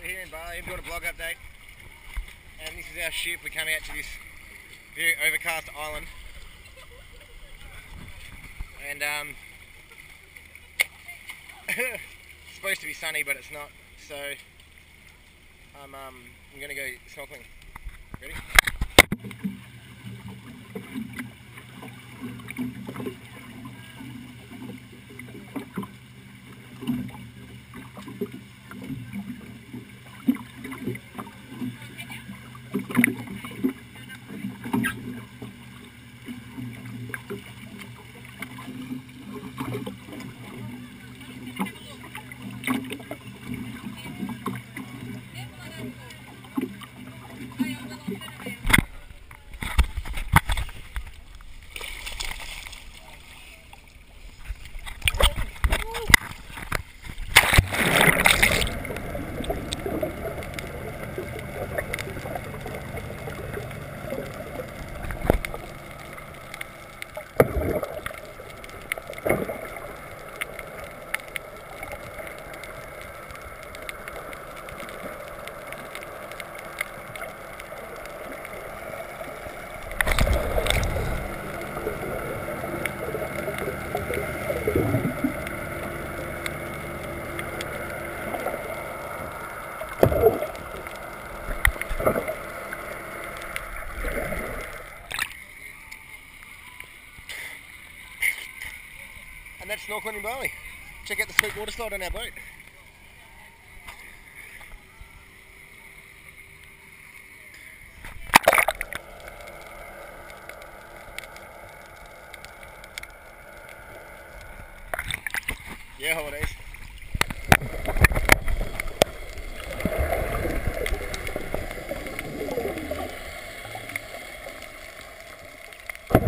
we're here in Bali. I'm doing a blog update. And this is our ship. We come out to this very overcast island. And um, it's supposed to be sunny, but it's not. So I'm um, I'm gonna go snorkeling. Ready? And that's snorkeling in Bali. Check out the sweet water slide on our boat. Yeah, holidays. I'm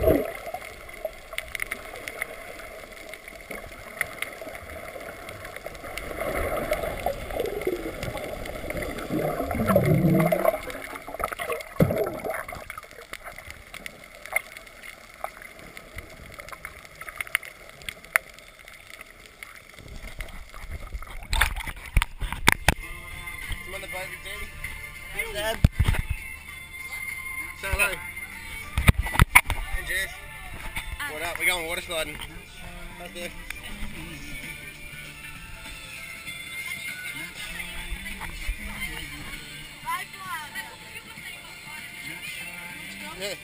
on the boat with Dad. Say hello. Going water sliding. Yeah.